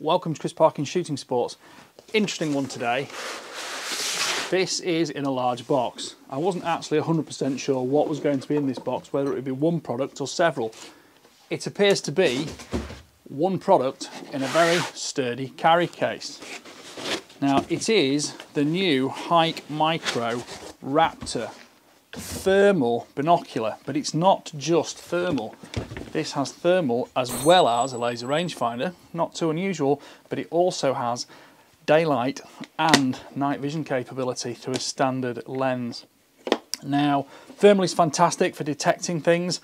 Welcome to Chris Parkin Shooting Sports. Interesting one today. This is in a large box. I wasn't actually 100% sure what was going to be in this box, whether it would be one product or several. It appears to be one product in a very sturdy carry case. Now it is the new HIKMICRO Raptor thermal binocular, but it's not just thermal. This has thermal as well as a laser rangefinder, not too unusual, but it also has daylight and night vision capability through a standard lens. Now, thermal is fantastic for detecting things.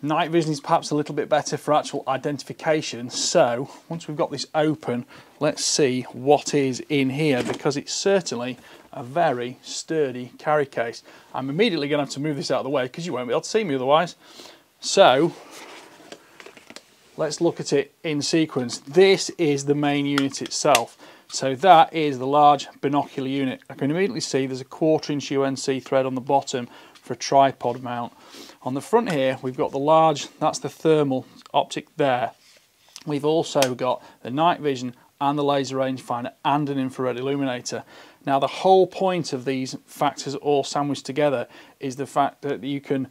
Night vision is perhaps a little bit better for actual identification. So, once we've got this open, let's see what is in here because it's certainly a very sturdy carry case. I'm immediately going to have to move this out of the way because you won't be able to see me otherwise. So, let's look at it in sequence. This is the main unit itself. So that is the large binocular unit. I can immediately see there's a quarter inch UNC thread on the bottom for a tripod mount. On the front here, we've got the large, that's the thermal optic there. We've also got the night vision and the laser rangefinder and an infrared illuminator. Now the whole point of these factors all sandwiched together is the fact that you can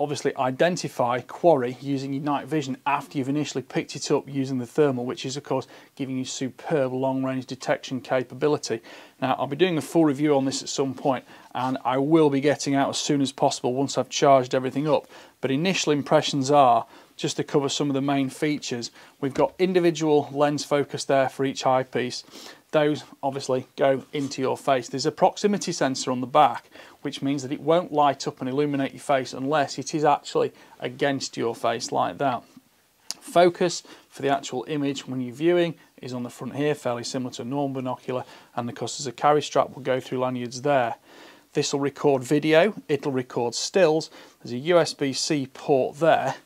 obviously identify quarry using your night vision after you've initially picked it up using the thermal which is of course giving you superb long range detection capability. Now I'll be doing a full review on this at some point and I will be getting out as soon as possible once I've charged everything up but initial impressions are just to cover some of the main features we've got individual lens focus there for each eyepiece those obviously go into your face. There's a proximity sensor on the back which means that it won't light up and illuminate your face unless it is actually against your face like that. Focus for the actual image when you're viewing is on the front here, fairly similar to a normal binocular, and of course there's a carry strap will go through lanyards there. This will record video, it'll record stills, there's a USB-C port there,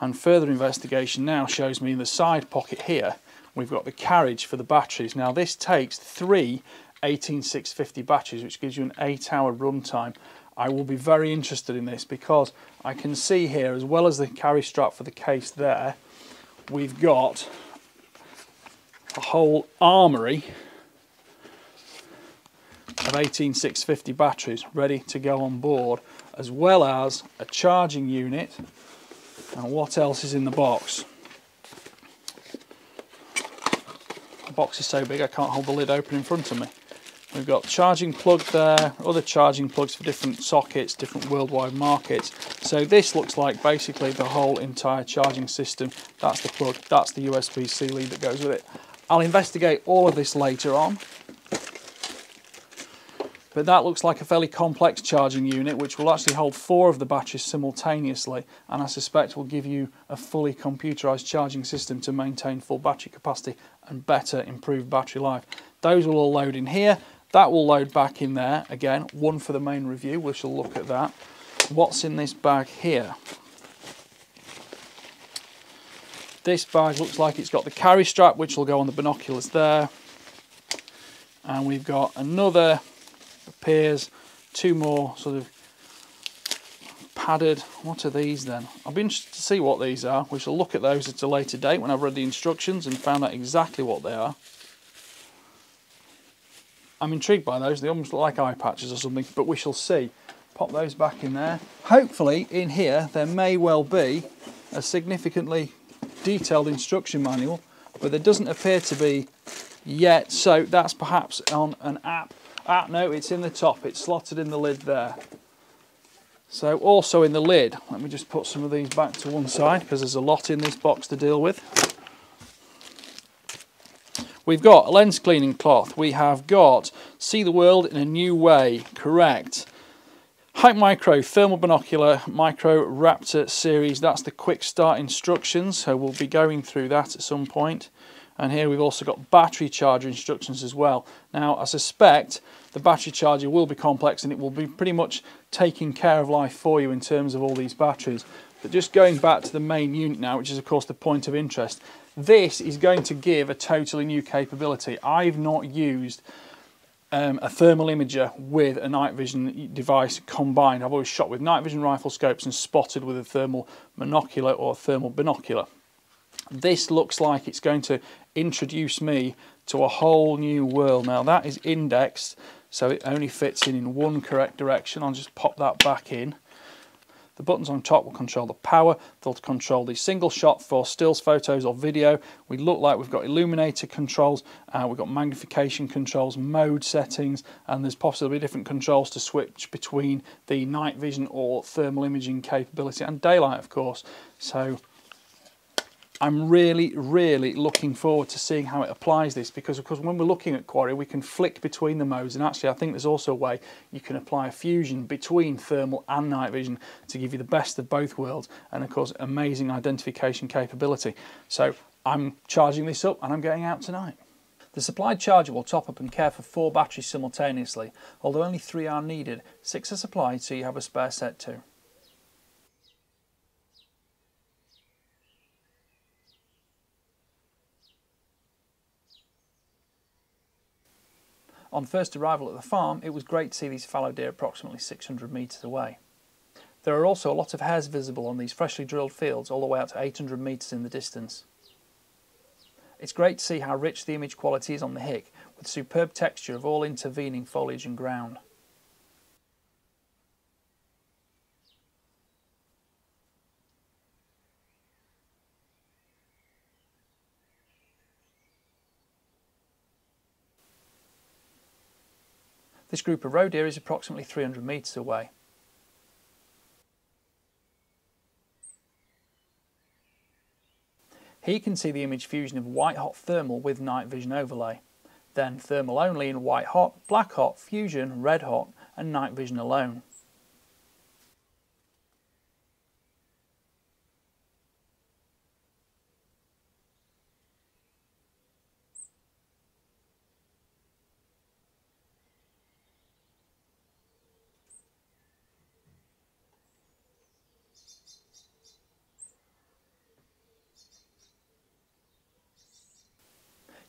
and further investigation now shows me in the side pocket here, we've got the carriage for the batteries. Now this takes three 18650 batteries, which gives you an eight hour runtime. I will be very interested in this because I can see here, as well as the carry strap for the case there, we've got a whole armoury of 18650 batteries ready to go on board, as well as a charging unit. And what else is in the box? The box is so big I can't hold the lid open in front of me. We've got charging plug there, other charging plugs for different sockets, different worldwide markets. So this looks like basically the whole entire charging system. That's the plug, that's the USB-C lead that goes with it. I'll investigate all of this later on. But that looks like a fairly complex charging unit which will actually hold four of the batteries simultaneously and I suspect will give you a fully computerized charging system to maintain full battery capacity and better improve battery life. Those will all load in here that will load back in there. Again, one for the main review. We shall look at that. What's in this bag here? This bag looks like it's got the carry strap, which will go on the binoculars there. And we've got another, appears, two more sort of padded. What are these then? I'll be interested to see what these are. We shall look at those at a later date when I've read the instructions and found out exactly what they are. I'm intrigued by those. They almost look like eye patches or something, but we shall see. Pop those back in there. Hopefully in here there may well be a significantly detailed instruction manual, but there doesn't appear to be yet. So that's perhaps on an app. Ah, no, it's in the top. It's slotted in the lid there. So also in the lid, let me just put some of these back to one side because there's a lot in this box to deal with. We've got a lens cleaning cloth. We have got See the World in a New Way, correct. HIKMICRO Thermal Binocular Micro Raptor series. That's the quick start instructions, so we'll be going through that at some point. And here we've also got battery charger instructions as well. Now, I suspect the battery charger will be complex and it will be pretty much taking care of life for you in terms of all these batteries. But just going back to the main unit now, which is of course the point of interest, this is going to give a totally new capability. I've not used um, a thermal imager with a night vision device combined. I've always shot with night vision rifle scopes and spotted with a thermal monocular or thermal binocular. This looks like it's going to introduce me to a whole new world. Now that is indexed, so it only fits in in one correct direction. I'll just pop that back in. The buttons on top will control the power, they'll control the single shot for stills photos or video. We look like we've got illuminator controls, uh, we've got magnification controls, mode settings, and there's possibly different controls to switch between the night vision or thermal imaging capability and daylight of course. So I'm really, really looking forward to seeing how it applies this because, of course, when we're looking at Quarry, we can flick between the modes. And actually, I think there's also a way you can apply a fusion between thermal and night vision to give you the best of both worlds. And, of course, amazing identification capability. So I'm charging this up and I'm going out tonight. The supplied charger will top up and care for four batteries simultaneously, although only three are needed. Six are supplied, so you have a spare set too. On first arrival at the farm, it was great to see these fallow deer approximately 600 metres away. There are also a lot of hares visible on these freshly drilled fields all the way out to 800 metres in the distance. It's great to see how rich the image quality is on the hick, with superb texture of all intervening foliage and ground. This group of roe is approximately 300 metres away. Here you can see the image fusion of white hot thermal with night vision overlay, then thermal only in white hot, black hot, fusion, red hot and night vision alone.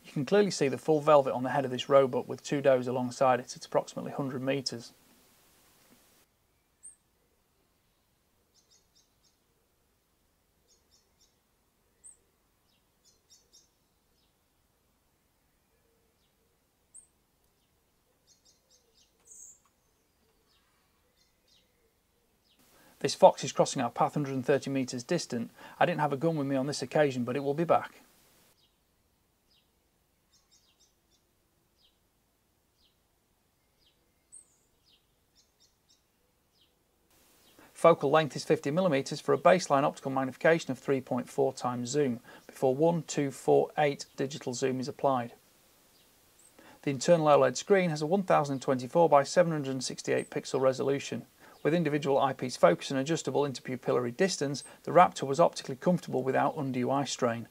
You can clearly see the full velvet on the head of this roebuck with two does alongside it at approximately 100 metres. This fox is crossing our path 130 metres distant. I didn't have a gun with me on this occasion, but it will be back. Focal length is 50mm for a baseline optical magnification of 3.4 times zoom before 1248 digital zoom is applied. The internal OLED screen has a 1024 by 768 pixel resolution. With individual eyepiece focus and adjustable interpupillary distance, the Raptor was optically comfortable without undue eye strain.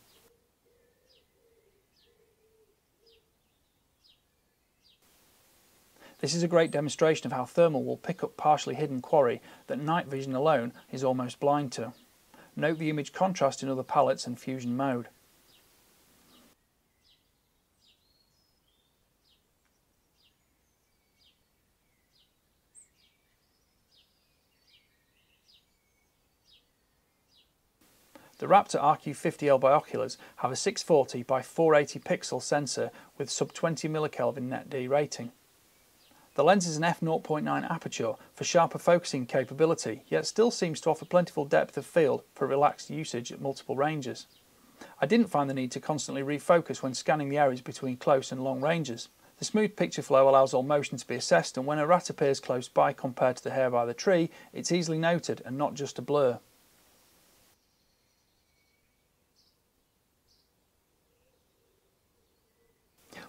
This is a great demonstration of how thermal will pick up partially hidden quarry that night vision alone is almost blind to. Note the image contrast in other palettes and fusion mode. The Raptor RQ50L binoculars have a 640 by 480 pixel sensor with sub 20 millikelvin NETD rating. The lens is an f0.9 aperture for sharper focusing capability, yet still seems to offer plentiful depth of field for relaxed usage at multiple ranges. I didn't find the need to constantly refocus when scanning the areas between close and long ranges. The smooth picture flow allows all motion to be assessed and when a rat appears close by compared to the hare by the tree, it's easily noted and not just a blur.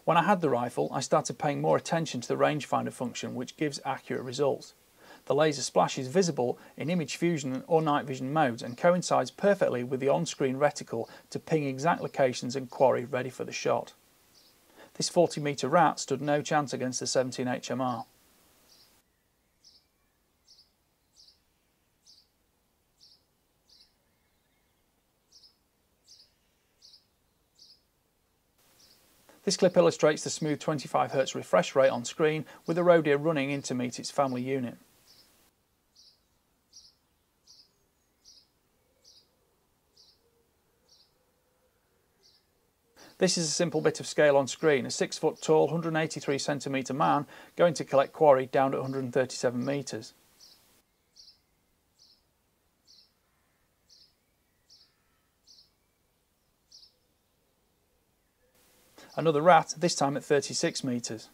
When I had the rifle, I started paying more attention to the rangefinder function which gives accurate results. The laser splash is visible in image fusion or night vision modes and coincides perfectly with the on-screen reticle to ping exact locations and quarry ready for the shot. This 40 metre rat stood no chance against the 17 HMR. This clip illustrates the smooth 25Hz refresh rate on screen with the Rodia running in to meet its family unit. This is a simple bit of scale on screen, a 6 foot tall 183 centimetre man going to collect quarry down at 137 metres. Another rat, this time at 36 metres.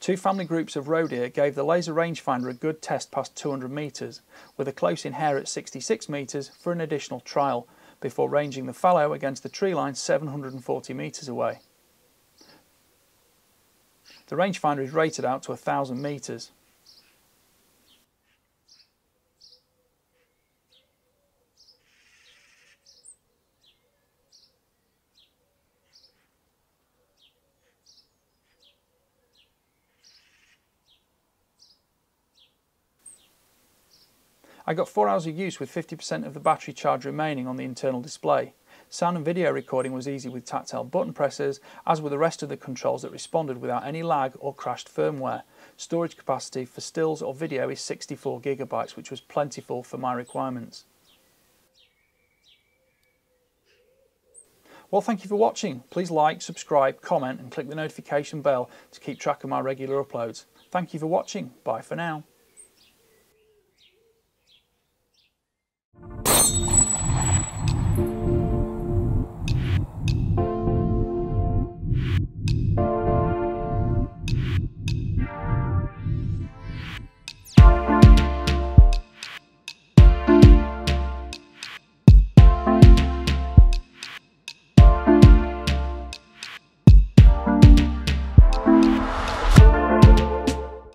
Two family groups of roe deer gave the laser rangefinder a good test past 200 metres, with a close-in hare at 66 metres for an additional trial, before ranging the fallow against the tree line 740 metres away. The rangefinder is rated out to 1000 metres. I got 4 hours of use with 50% of the battery charge remaining on the internal display. Sound and video recording was easy with tactile button presses, as were the rest of the controls that responded without any lag or crashed firmware. Storage capacity for stills or video is 64 gigabytes, which was plentiful for my requirements. Well, thank you for watching. Please like, subscribe, comment and click the notification bell to keep track of my regular uploads. Thank you for watching. Bye for now.